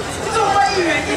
It's a all right,